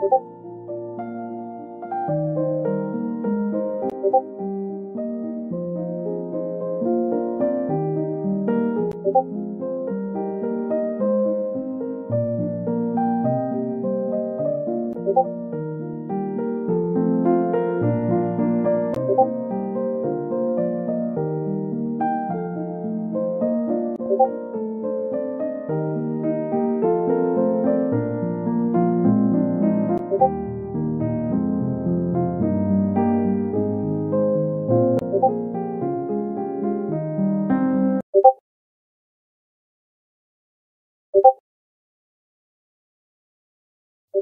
고고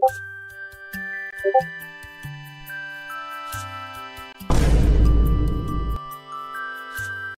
you